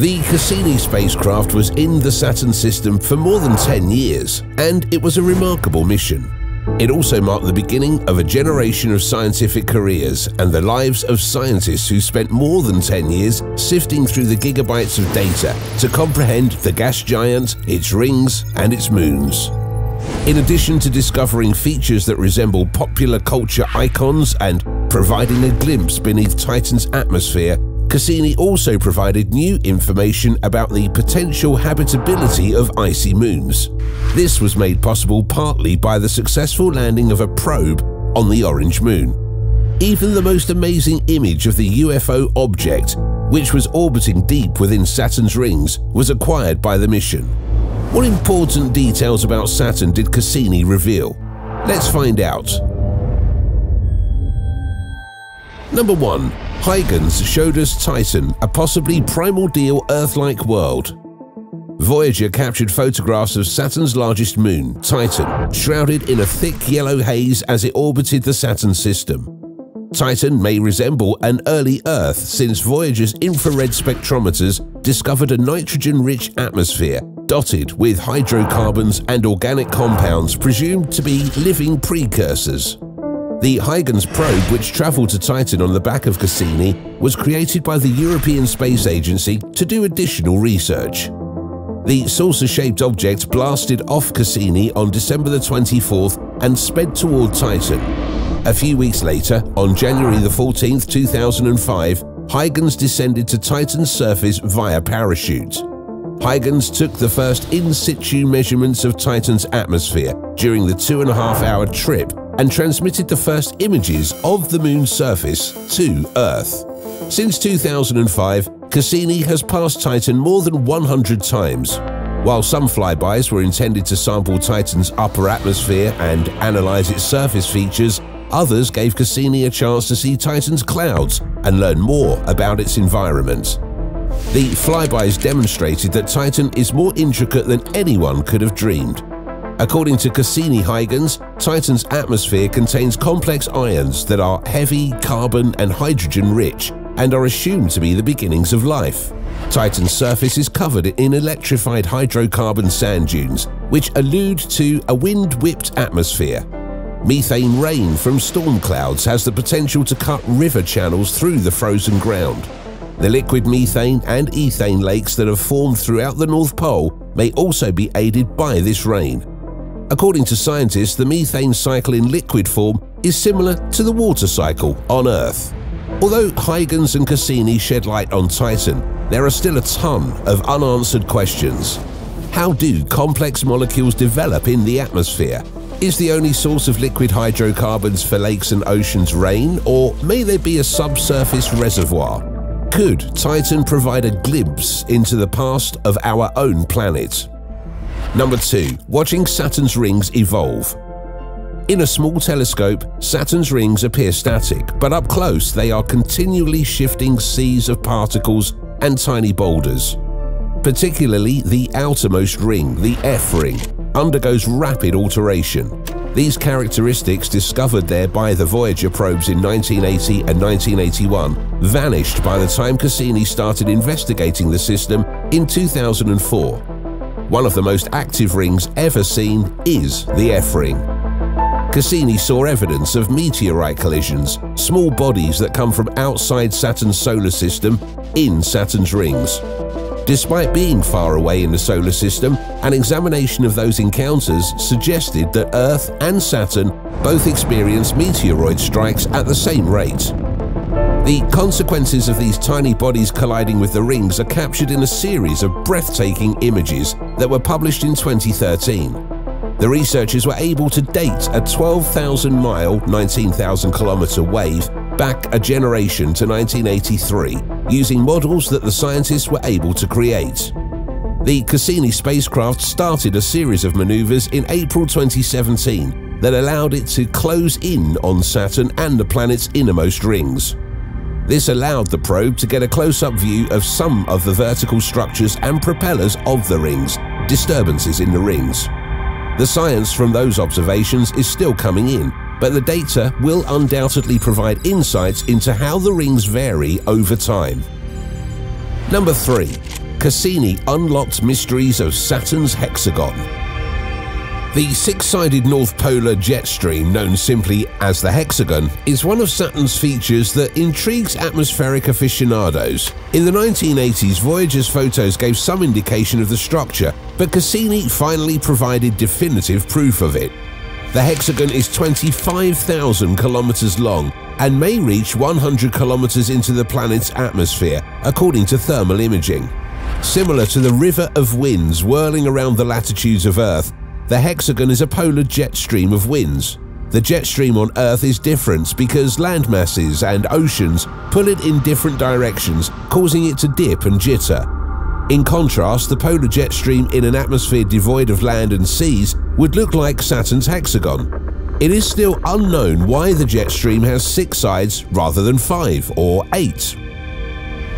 The Cassini spacecraft was in the Saturn system for more than 10 years, and it was a remarkable mission. It also marked the beginning of a generation of scientific careers and the lives of scientists who spent more than 10 years sifting through the gigabytes of data to comprehend the gas giant, its rings, and its moons. In addition to discovering features that resemble popular culture icons and providing a glimpse beneath Titan's atmosphere, Cassini also provided new information about the potential habitability of icy moons. This was made possible partly by the successful landing of a probe on the orange moon. Even the most amazing image of the UFO object, which was orbiting deep within Saturn's rings, was acquired by the mission. What important details about Saturn did Cassini reveal? Let's find out. Number 1. Huygens showed us Titan, a possibly primordial Earth-like world. Voyager captured photographs of Saturn's largest moon, Titan, shrouded in a thick yellow haze as it orbited the Saturn system. Titan may resemble an early Earth since Voyager's infrared spectrometers discovered a nitrogen-rich atmosphere dotted with hydrocarbons and organic compounds presumed to be living precursors. The Huygens probe, which travelled to Titan on the back of Cassini, was created by the European Space Agency to do additional research. The saucer-shaped object blasted off Cassini on December the 24th and sped toward Titan. A few weeks later, on January the 14th, 2005, Huygens descended to Titan's surface via parachute. Huygens took the first in situ measurements of Titan's atmosphere during the two and a half hour trip and transmitted the first images of the moon's surface to Earth. Since 2005, Cassini has passed Titan more than 100 times. While some flybys were intended to sample Titan's upper atmosphere and analyze its surface features, others gave Cassini a chance to see Titan's clouds and learn more about its environment. The flybys demonstrated that Titan is more intricate than anyone could have dreamed. According to Cassini Huygens, Titan's atmosphere contains complex ions that are heavy, carbon and hydrogen rich and are assumed to be the beginnings of life. Titan's surface is covered in electrified hydrocarbon sand dunes, which allude to a wind-whipped atmosphere. Methane rain from storm clouds has the potential to cut river channels through the frozen ground. The liquid methane and ethane lakes that have formed throughout the North Pole may also be aided by this rain. According to scientists, the methane cycle in liquid form is similar to the water cycle on Earth. Although Huygens and Cassini shed light on Titan, there are still a ton of unanswered questions. How do complex molecules develop in the atmosphere? Is the only source of liquid hydrocarbons for lakes and oceans rain, or may there be a subsurface reservoir? Could Titan provide a glimpse into the past of our own planet? Number 2. Watching Saturn's rings evolve. In a small telescope, Saturn's rings appear static, but up close they are continually shifting seas of particles and tiny boulders. Particularly the outermost ring, the F ring, undergoes rapid alteration. These characteristics discovered there by the Voyager probes in 1980 and 1981 vanished by the time Cassini started investigating the system in 2004. One of the most active rings ever seen is the F ring. Cassini saw evidence of meteorite collisions, small bodies that come from outside Saturn's solar system in Saturn's rings. Despite being far away in the solar system, an examination of those encounters suggested that Earth and Saturn both experience meteoroid strikes at the same rate. The consequences of these tiny bodies colliding with the rings are captured in a series of breathtaking images that were published in 2013. The researchers were able to date a 12,000 mile, 19,000 kilometer wave back a generation to 1983 using models that the scientists were able to create. The Cassini spacecraft started a series of maneuvers in April 2017 that allowed it to close in on Saturn and the planet's innermost rings. This allowed the probe to get a close-up view of some of the vertical structures and propellers of the rings, disturbances in the rings. The science from those observations is still coming in, but the data will undoubtedly provide insights into how the rings vary over time. Number 3. Cassini unlocked mysteries of Saturn's hexagon. The six-sided North Polar jet stream, known simply as the hexagon, is one of Saturn's features that intrigues atmospheric aficionados. In the 1980s, Voyager's photos gave some indication of the structure, but Cassini finally provided definitive proof of it. The hexagon is 25,000 kilometers long and may reach 100 kilometers into the planet's atmosphere, according to thermal imaging. Similar to the river of winds whirling around the latitudes of Earth, the hexagon is a polar jet stream of winds. The jet stream on Earth is different because land masses and oceans pull it in different directions, causing it to dip and jitter. In contrast, the polar jet stream in an atmosphere devoid of land and seas would look like Saturn's hexagon. It is still unknown why the jet stream has six sides rather than five or eight.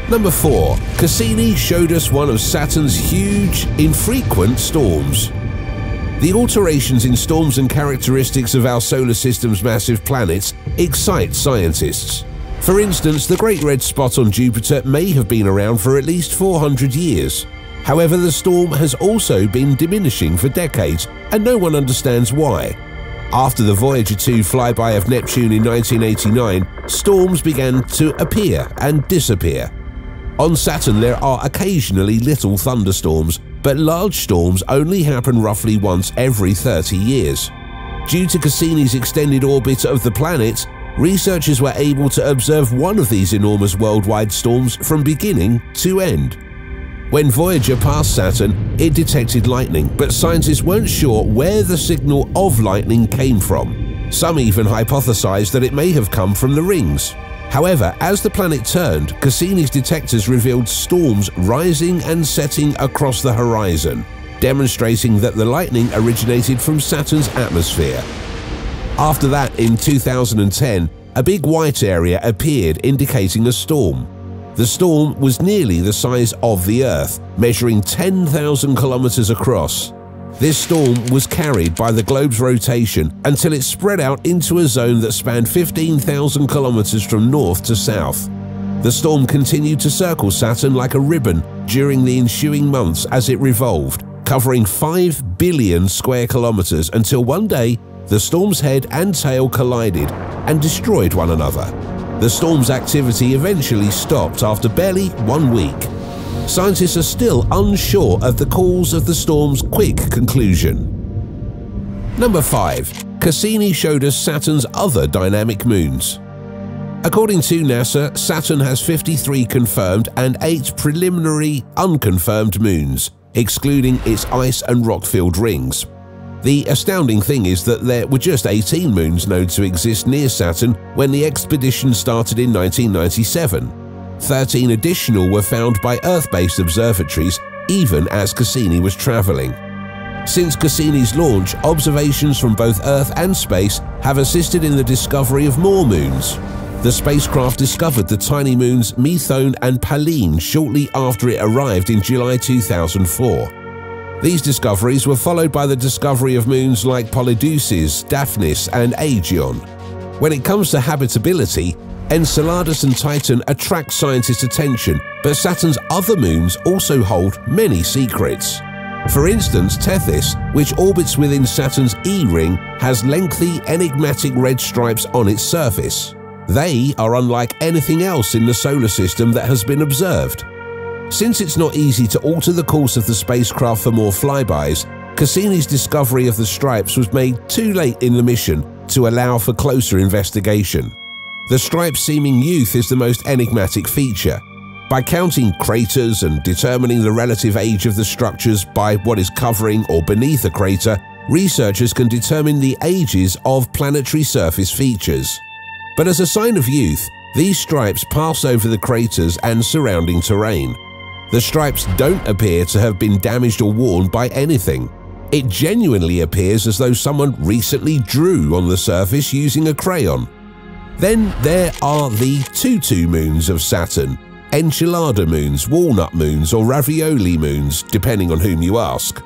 Number 4. Cassini showed us one of Saturn's huge, infrequent storms. The alterations in storms and characteristics of our solar system's massive planets excite scientists. For instance, the Great Red Spot on Jupiter may have been around for at least 400 years. However, the storm has also been diminishing for decades, and no one understands why. After the Voyager 2 flyby of Neptune in 1989, storms began to appear and disappear. On Saturn, there are occasionally little thunderstorms, but large storms only happen roughly once every 30 years. Due to Cassini's extended orbit of the planet, researchers were able to observe one of these enormous worldwide storms from beginning to end. When Voyager passed Saturn, it detected lightning, but scientists weren't sure where the signal of lightning came from. Some even hypothesized that it may have come from the rings. However, as the planet turned, Cassini's detectors revealed storms rising and setting across the horizon, demonstrating that the lightning originated from Saturn's atmosphere. After that, in 2010, a big white area appeared indicating a storm. The storm was nearly the size of the Earth, measuring 10,000 kilometers across. This storm was carried by the globe's rotation until it spread out into a zone that spanned 15,000 kilometers from north to south. The storm continued to circle Saturn like a ribbon during the ensuing months as it revolved, covering 5 billion square kilometers until one day the storm's head and tail collided and destroyed one another. The storm's activity eventually stopped after barely one week scientists are still unsure of the cause of the storm's quick conclusion. Number 5. Cassini showed us Saturn's other dynamic moons. According to NASA, Saturn has 53 confirmed and 8 preliminary unconfirmed moons, excluding its ice and rock-filled rings. The astounding thing is that there were just 18 moons known to exist near Saturn when the expedition started in 1997. 13 additional were found by Earth-based observatories even as Cassini was traveling. Since Cassini's launch, observations from both Earth and space have assisted in the discovery of more moons. The spacecraft discovered the tiny moons Methone and Pallene shortly after it arrived in July 2004. These discoveries were followed by the discovery of moons like Polydeuces, Daphnis and Aegeon. When it comes to habitability, Enceladus and Titan attract scientists' attention, but Saturn's other moons also hold many secrets. For instance, Tethys, which orbits within Saturn's E-ring, has lengthy, enigmatic red stripes on its surface. They are unlike anything else in the solar system that has been observed. Since it's not easy to alter the course of the spacecraft for more flybys, Cassini's discovery of the stripes was made too late in the mission to allow for closer investigation. The stripe's seeming youth is the most enigmatic feature. By counting craters and determining the relative age of the structures by what is covering or beneath a crater, researchers can determine the ages of planetary surface features. But as a sign of youth, these stripes pass over the craters and surrounding terrain. The stripes don't appear to have been damaged or worn by anything. It genuinely appears as though someone recently drew on the surface using a crayon. Then there are the tutu moons of Saturn, enchilada moons, walnut moons, or ravioli moons, depending on whom you ask.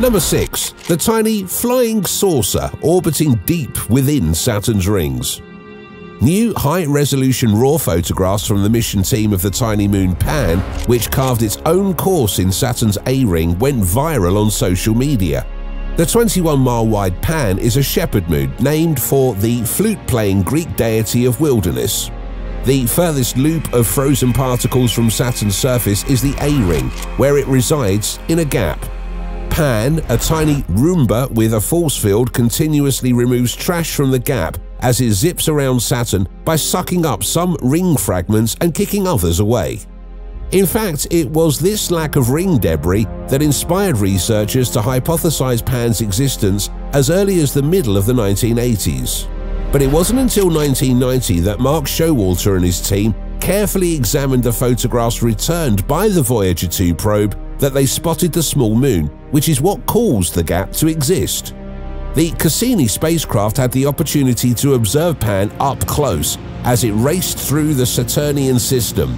Number 6. The tiny flying saucer orbiting deep within Saturn's rings. New high-resolution RAW photographs from the mission team of the tiny moon Pan, which carved its own course in Saturn's A-ring, went viral on social media. The 21-mile-wide Pan is a shepherd moon named for the flute-playing Greek deity of wilderness. The furthest loop of frozen particles from Saturn's surface is the A-ring, where it resides in a gap. Pan, a tiny Roomba with a force field, continuously removes trash from the gap as it zips around Saturn by sucking up some ring fragments and kicking others away. In fact, it was this lack of ring debris that inspired researchers to hypothesize Pan's existence as early as the middle of the 1980s. But it wasn't until 1990 that Mark Showalter and his team carefully examined the photographs returned by the Voyager 2 probe that they spotted the small moon, which is what caused the gap to exist. The Cassini spacecraft had the opportunity to observe Pan up close as it raced through the Saturnian system.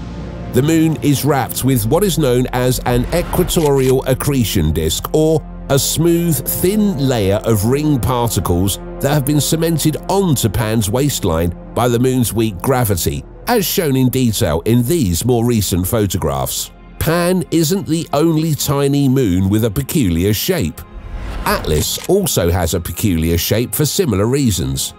The Moon is wrapped with what is known as an equatorial accretion disk, or a smooth, thin layer of ring particles that have been cemented onto Pan's waistline by the Moon's weak gravity, as shown in detail in these more recent photographs. Pan isn't the only tiny moon with a peculiar shape. Atlas also has a peculiar shape for similar reasons.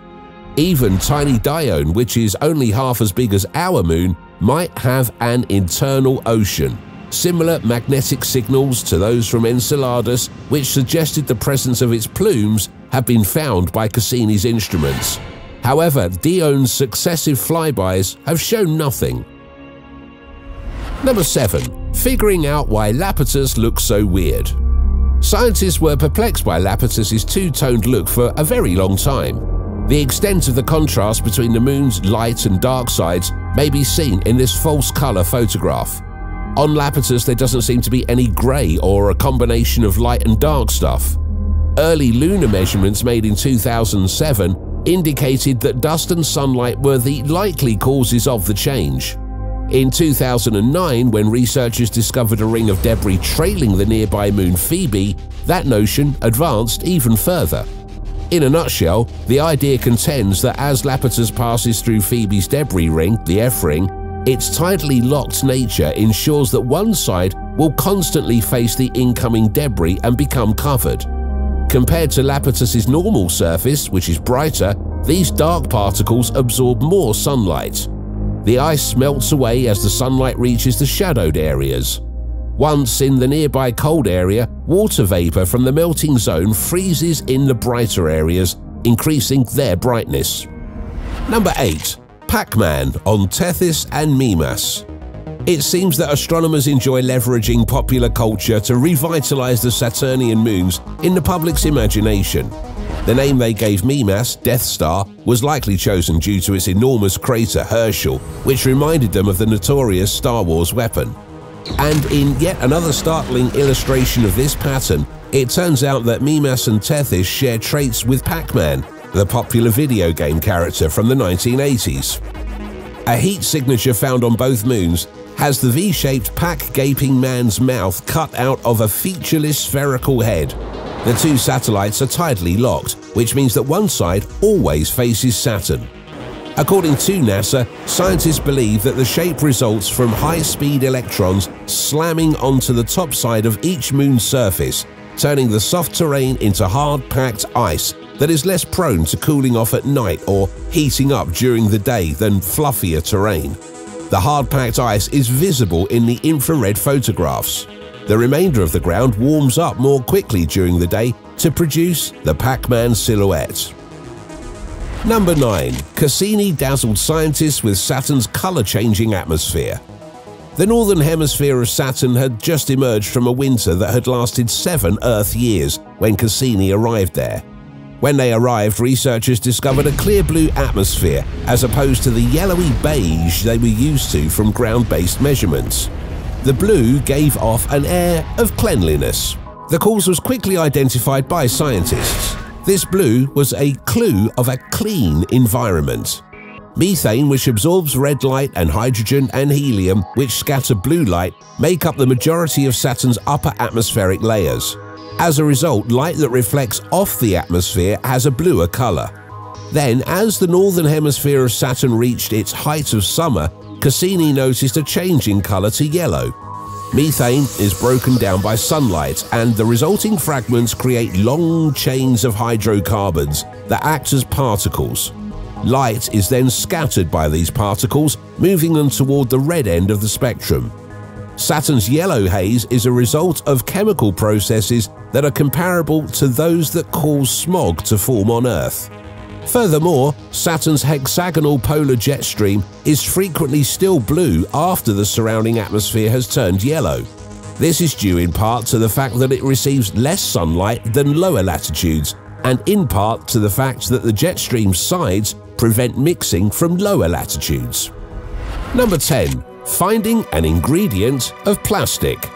Even tiny Dione, which is only half as big as our moon, might have an internal ocean. Similar magnetic signals to those from Enceladus, which suggested the presence of its plumes, have been found by Cassini's instruments. However, Dione's successive flybys have shown nothing. Number 7. Figuring out why Iapetus looks so weird. Scientists were perplexed by Iapetus's two-toned look for a very long time. The extent of the contrast between the moon's light and dark sides may be seen in this false color photograph. On Iapetus, there doesn't seem to be any grey or a combination of light and dark stuff. Early lunar measurements made in 2007 indicated that dust and sunlight were the likely causes of the change. In 2009, when researchers discovered a ring of debris trailing the nearby moon Phoebe, that notion advanced even further. In a nutshell, the idea contends that as Iapetus passes through Phoebe's debris ring, the F ring, its tidally locked nature ensures that one side will constantly face the incoming debris and become covered. Compared to Iapetus's normal surface, which is brighter, these dark particles absorb more sunlight. The ice melts away as the sunlight reaches the shadowed areas. Once in the nearby cold area, water vapor from the melting zone freezes in the brighter areas, increasing their brightness. Number 8. Pac-Man on Tethys and Mimas It seems that astronomers enjoy leveraging popular culture to revitalize the Saturnian moons in the public's imagination. The name they gave Mimas, Death Star, was likely chosen due to its enormous crater Herschel, which reminded them of the notorious Star Wars weapon. And in yet another startling illustration of this pattern, it turns out that Mimas and Tethys share traits with Pac-Man, the popular video game character from the 1980s. A heat signature found on both moons has the V-shaped pack-gaping man's mouth cut out of a featureless spherical head, the two satellites are tidally locked, which means that one side always faces Saturn. According to NASA, scientists believe that the shape results from high-speed electrons slamming onto the top side of each moon's surface, turning the soft terrain into hard-packed ice that is less prone to cooling off at night or heating up during the day than fluffier terrain. The hard-packed ice is visible in the infrared photographs. The remainder of the ground warms up more quickly during the day to produce the Pac-Man silhouette. Number 9. Cassini dazzled scientists with Saturn's color-changing atmosphere. The northern hemisphere of Saturn had just emerged from a winter that had lasted seven Earth years when Cassini arrived there. When they arrived, researchers discovered a clear blue atmosphere as opposed to the yellowy beige they were used to from ground-based measurements. The blue gave off an air of cleanliness. The cause was quickly identified by scientists. This blue was a clue of a clean environment. Methane, which absorbs red light, and hydrogen and helium, which scatter blue light, make up the majority of Saturn's upper atmospheric layers. As a result, light that reflects off the atmosphere has a bluer color. Then, as the northern hemisphere of Saturn reached its height of summer, Cassini noticed a change in colour to yellow. Methane is broken down by sunlight, and the resulting fragments create long chains of hydrocarbons that act as particles. Light is then scattered by these particles, moving them toward the red end of the spectrum. Saturn's yellow haze is a result of chemical processes that are comparable to those that cause smog to form on Earth. Furthermore, Saturn's hexagonal polar jet stream is frequently still blue after the surrounding atmosphere has turned yellow. This is due in part to the fact that it receives less sunlight than lower latitudes, and in part to the fact that the jet stream's sides prevent mixing from lower latitudes. Number 10. Finding an ingredient of plastic.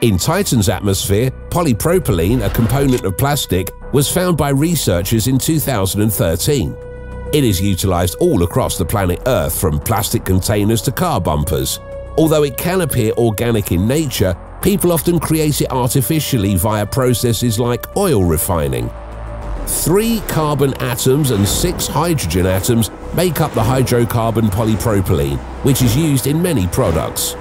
In Titan's atmosphere, polypropylene, a component of plastic, was found by researchers in 2013. It is utilized all across the planet Earth from plastic containers to car bumpers. Although it can appear organic in nature, people often create it artificially via processes like oil refining. Three carbon atoms and six hydrogen atoms make up the hydrocarbon polypropylene, which is used in many products.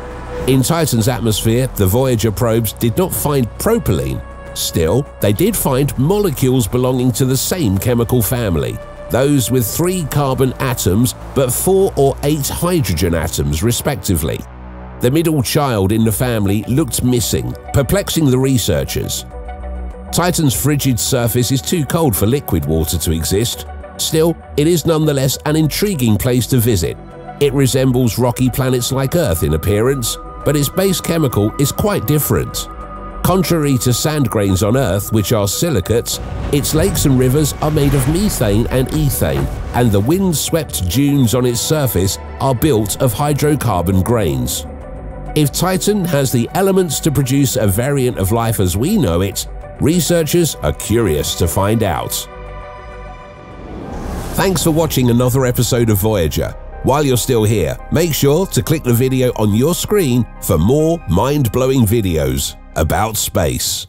In Titan's atmosphere, the Voyager probes did not find propylene. Still, they did find molecules belonging to the same chemical family, those with three carbon atoms but four or eight hydrogen atoms respectively. The middle child in the family looked missing, perplexing the researchers. Titan's frigid surface is too cold for liquid water to exist. Still, it is nonetheless an intriguing place to visit. It resembles rocky planets like Earth in appearance, but its base chemical is quite different. Contrary to sand grains on Earth, which are silicates, its lakes and rivers are made of methane and ethane, and the wind-swept dunes on its surface are built of hydrocarbon grains. If Titan has the elements to produce a variant of life as we know it, Researchers are curious to find out. Thanks for watching another episode of Voyager. While you're still here, make sure to click the video on your screen for more mind-blowing videos about space.